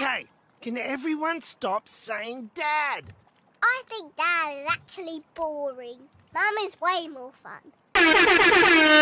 Okay, can everyone stop saying Dad? I think Dad is actually boring. Mum is way more fun.